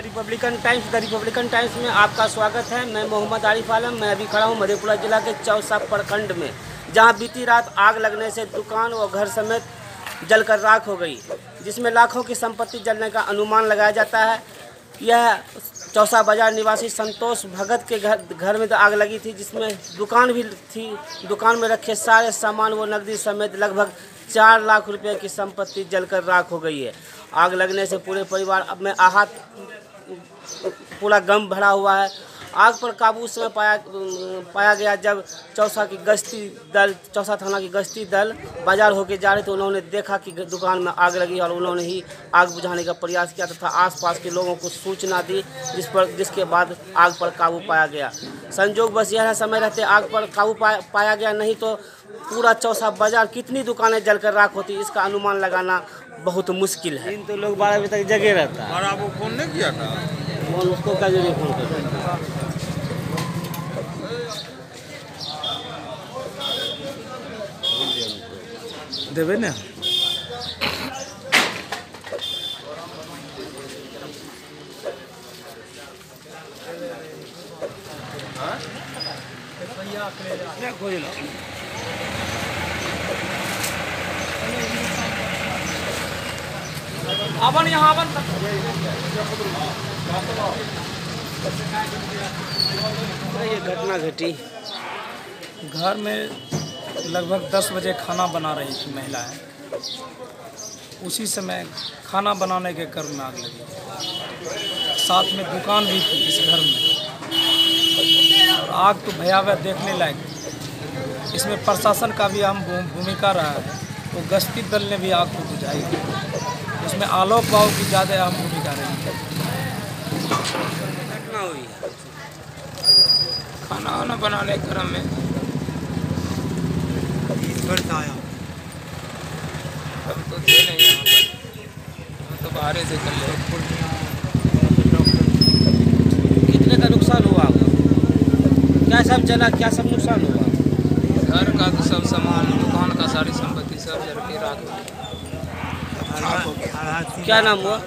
Republican Times, the Republican Times में आपका स्वागत है। मैं मोहम्मद आरिफ आलम, मैं अभी खड़ा हूँ मधेपुरा जिला के चौसा प्रखंड में, जहाँ बीती रात आग लगने से दुकान व घर समेत जलकर राख हो गई, जिसमें लाखों की संपत्ति जलने का अनुमान लगाया जाता है। यह चौसा बाज़ार निवासी संतोष भगत के घर घर में तो आग लगी थी, जिसमें दुकान भी थी। दुकान में रखे सारे सामान व नकदी समेत लगभग चार लाख रुपए की संपत्ति जलकर राख हो गई है। आग लगने से पूरे परिवार अब में आहत पूरा गम भरा हुआ है। आग पर काबू उस समय पाया पाया गया जब चौसा की गश्ती दल चौसा थाना की गश्ती दल बाज़ार होके जा रहे थे उन्होंने देखा कि दुकान में आग लगी और उन्होंने ही आग बुझाने का प्रयास किया तथा आसपास के लोगों को सूचना दी जिस पर जिसके बाद आग पर काबू पाया गया। संजोग बस यह समय रहते आग पर काबू पाया, पाया गया नहीं तो पूरा चौसा बाज़ार कितनी दुकानें जलकर राख होती इसका अनुमान लगाना बहुत मुश्किल है। तो लोग बारह बजे तक जगे रहता। है और आपको फ़ोन नहीं किया था? फ़ोन उसको क्या ज़रूरी फ़ोन कर देवे ना? अपन यहाँ अपन ये घटना घटी। घर में लगभग 10 बजे खाना बना रही थी महिलाएँ। उसी समय खाना बनाने के क्रम में आग लगी। साथ में दुकान भी थी इस घर में। और आग तो भयावह देखने लायक इसमें प्रशासन का भी अहम भूमिका रहा है। तो गश्ती दल ने भी आग को बुझाई। उसमें आलोक बाबू की ज़्यादा अहम भूमिका रही है। घटना हुई है। खाना वाना बनाने के क्रम में। हम तो थे नहीं यहाँ पर। तो बाहर से कर ले। कितने का नुकसान हुआ आपको? क्या सब जला क्या सब नुकसान हुआ? घर का तो सब सामान दुकान का सारी संपत्ति सब जल के राख हो गई। क्या नाम हुआ